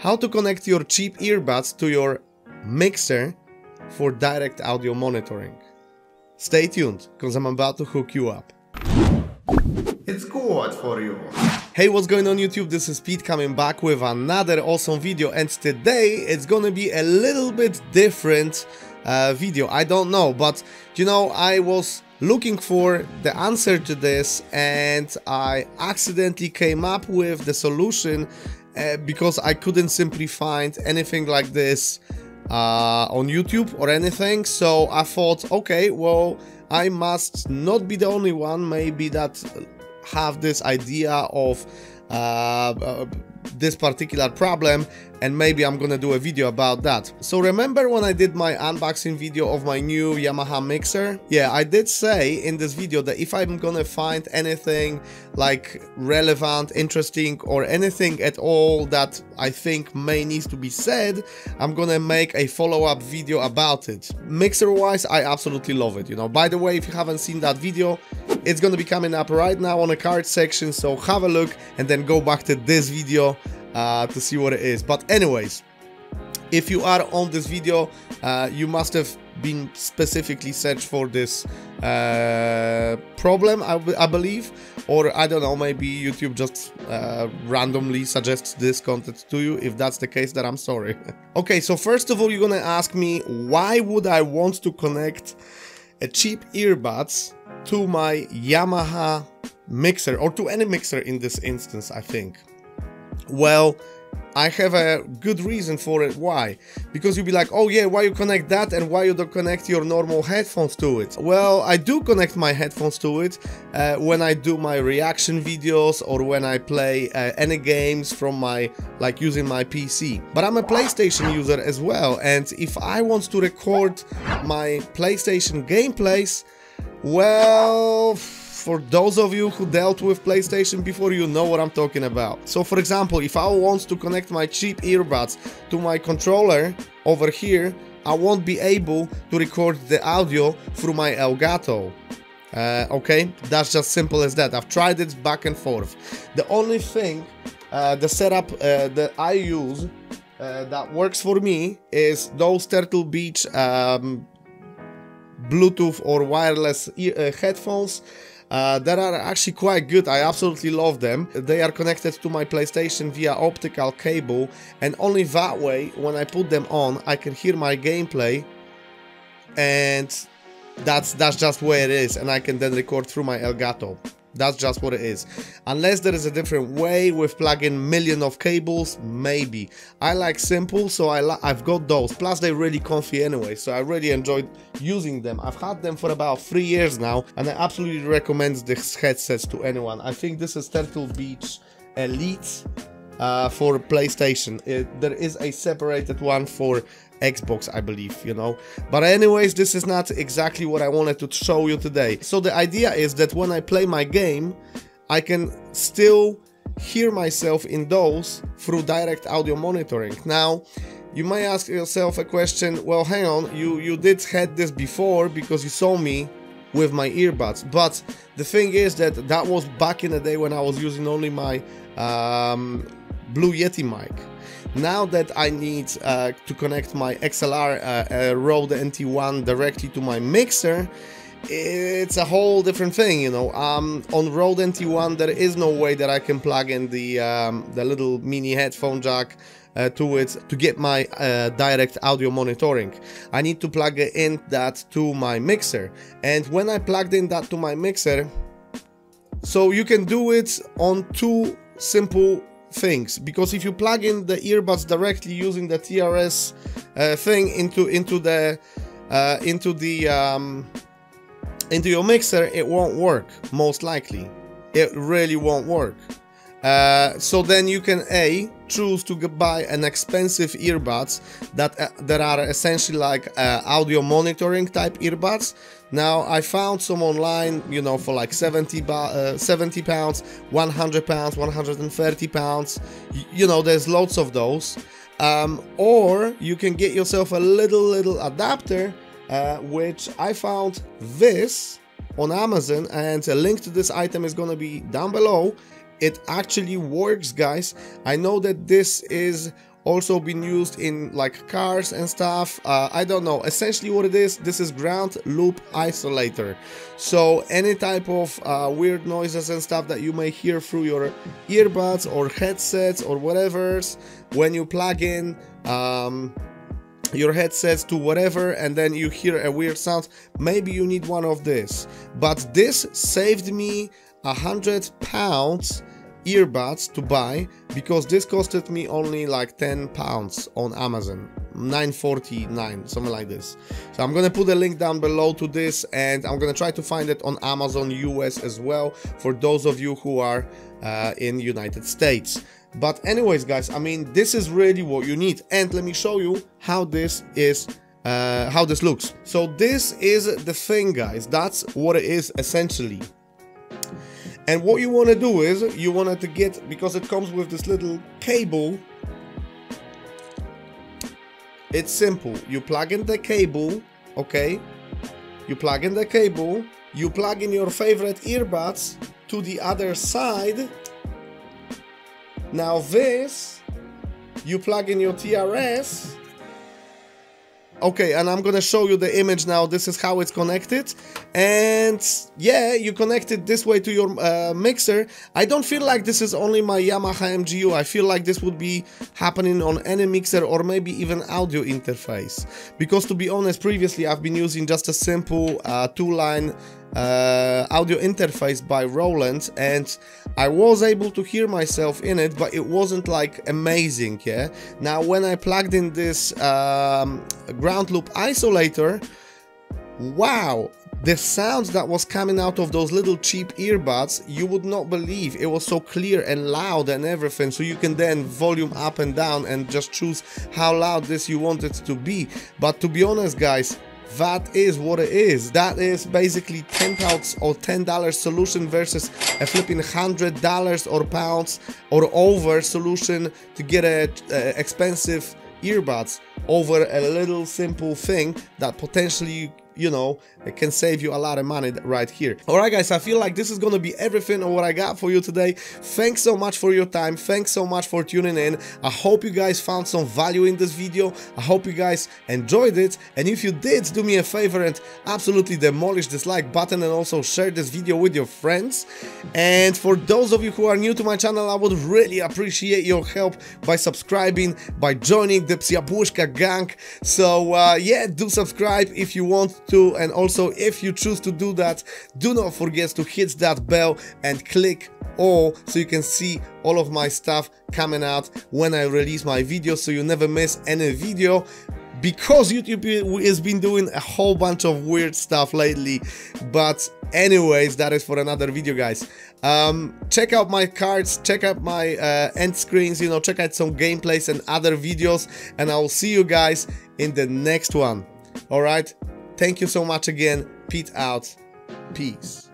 how to connect your cheap earbuds to your mixer for direct audio monitoring. Stay tuned, because I'm about to hook you up. It's good for you. Hey, what's going on YouTube? This is Pete coming back with another awesome video and today it's gonna be a little bit different uh, video. I don't know, but you know, I was looking for the answer to this and I accidentally came up with the solution uh, because I couldn't simply find anything like this uh, on YouTube or anything. So I thought, okay, well, I must not be the only one, maybe that have this idea of uh, uh, this particular problem and maybe I'm gonna do a video about that. So remember when I did my unboxing video of my new Yamaha mixer? Yeah, I did say in this video that if I'm gonna find anything like relevant, interesting or anything at all that I think may needs to be said, I'm gonna make a follow-up video about it. Mixer wise, I absolutely love it, you know. By the way, if you haven't seen that video, it's gonna be coming up right now on the card section, so have a look and then go back to this video uh, to see what it is. But anyways, if you are on this video, uh, you must have been specifically searched for this uh, problem, I, I, believe, or I don't know, maybe YouTube just uh, randomly suggests this content to you. If that's the case, then I'm sorry. okay, so first of all, you're gonna ask me why would I want to connect a cheap earbuds to my Yamaha mixer or to any mixer in this instance, I think. Well, I have a good reason for it. Why? Because you'll be like, oh yeah, why you connect that and why you don't connect your normal headphones to it? Well, I do connect my headphones to it uh, when I do my reaction videos or when I play uh, any games from my, like using my PC. But I'm a PlayStation user as well and if I want to record my PlayStation gameplays, well for those of you who dealt with PlayStation before, you know what I'm talking about. So for example, if I want to connect my cheap earbuds to my controller over here, I won't be able to record the audio through my Elgato. Uh, okay, that's just simple as that. I've tried it back and forth. The only thing, uh, the setup uh, that I use uh, that works for me is those Turtle Beach um, Bluetooth or wireless uh, headphones uh, that are actually quite good. I absolutely love them. They are connected to my PlayStation via optical cable and only that way when I put them on I can hear my gameplay and that's that's just where it is and I can then record through my Elgato. That's just what it is. Unless there is a different way with plugging million of cables, maybe. I like simple, so I I've got those. Plus they're really comfy anyway, so I really enjoyed using them. I've had them for about three years now, and I absolutely recommend this headsets to anyone. I think this is Turtle Beach Elite uh, for PlayStation. It, there is a separated one for Xbox, I believe, you know. But anyways, this is not exactly what I wanted to show you today. So the idea is that when I play my game, I can still hear myself in those through direct audio monitoring. Now, you might ask yourself a question, well, hang on, you, you did had this before because you saw me with my earbuds. But the thing is that that was back in the day when I was using only my um, Blue Yeti mic. Now that I need uh, to connect my XLR uh, uh, Rode NT1 directly to my mixer, it's a whole different thing, you know. Um, on Rode NT1, there is no way that I can plug in the um, the little mini headphone jack uh, to it to get my uh, direct audio monitoring. I need to plug in that to my mixer, and when I plugged in that to my mixer, so you can do it on two simple things. Because if you plug in the earbuds directly using the TRS uh, thing into into the uh, into the um, into your mixer it won't work most likely. It really won't work. Uh, so then you can a choose to buy an expensive earbuds that uh, that are essentially like uh, audio monitoring type earbuds now I found some online, you know, for like 70, uh, 70 pounds, 100 pounds, 130 pounds. you know, there's lots of those. Um, or you can get yourself a little little adapter, uh, which I found this on Amazon, and a link to this item is gonna be down below. It actually works, guys. I know that this is also been used in like cars and stuff. Uh, I don't know. Essentially what it is, this is ground loop isolator. So any type of uh, weird noises and stuff that you may hear through your earbuds or headsets or whatever's when you plug in um, your headsets to whatever and then you hear a weird sound maybe you need one of this but this saved me a hundred pounds earbuds to buy because this costed me only like 10 pounds on Amazon. 949 something like this. So I'm gonna put a link down below to this and I'm gonna try to find it on Amazon US as well for those of you who are uh, in United States. But anyways guys I mean this is really what you need. And let me show you how this is uh, how this looks. So this is the thing guys. That's what it is essentially and what you want to do is you want to get because it comes with this little cable it's simple. You plug in the cable okay? You plug in the cable you plug in your favorite earbuds to the other side. Now this you plug in your TRS Okay, and I'm gonna show you the image now. This is how it's connected. And yeah, you connect it this way to your uh, mixer. I don't feel like this is only my Yamaha MGU. I feel like this would be happening on any mixer or maybe even audio interface. Because to be honest, previously I've been using just a simple uh, two-line uh, audio interface by Roland and I was able to hear myself in it but it wasn't like amazing yeah? Now when I plugged in this um, ground loop isolator wow! The sounds that was coming out of those little cheap earbuds you would not believe. It was so clear and loud and everything so you can then volume up and down and just choose how loud this you want it to be. But to be honest guys that is what it is. That is basically 10 pounds or $10 solution versus a flipping $100 or pounds or over solution to get a, a expensive earbuds over a little simple thing that potentially you know, it can save you a lot of money right here. Alright guys, I feel like this is gonna be everything what I got for you today. Thanks so much for your time. Thanks so much for tuning in. I hope you guys found some value in this video. I hope you guys enjoyed it. And if you did, do me a favor and absolutely demolish this like button and also share this video with your friends. And for those of you who are new to my channel, I would really appreciate your help by subscribing, by joining the Psiabushka gang. So uh, yeah, do subscribe if you want to and also if you choose to do that do not forget to hit that bell and click all so you can see all of my stuff coming out when I release my videos so you never miss any video. Because YouTube has been doing a whole bunch of weird stuff lately. But anyways that is for another video guys. Um, check out my cards check out my uh, end screens you know check out some gameplays and other videos. And I will see you guys in the next one. All right Thank you so much again. Pete out. Peace.